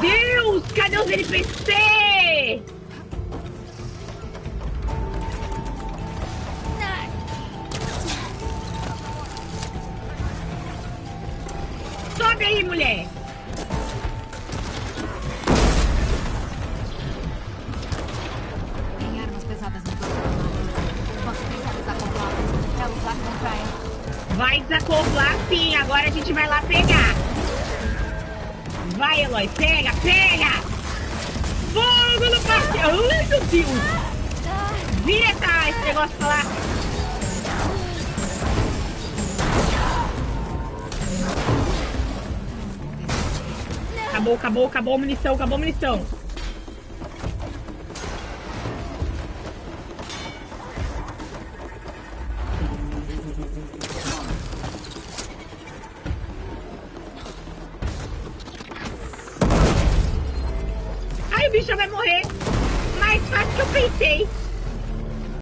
Deus! Cadê os NPC? Sobe aí, mulher! Tem armas pesadas no mapa. Posso tentar desacoplá-las. É usar contra ela. Vai desacoplar sim, agora a gente vai lá pegar. Vai, Eloy, pega, pega! Fogo no parque! Ai, meu Deus! Vira tá, esse negócio pra lá. Acabou, acabou, acabou a munição, acabou a munição. Bicho vai morrer. Mais fácil que eu pensei.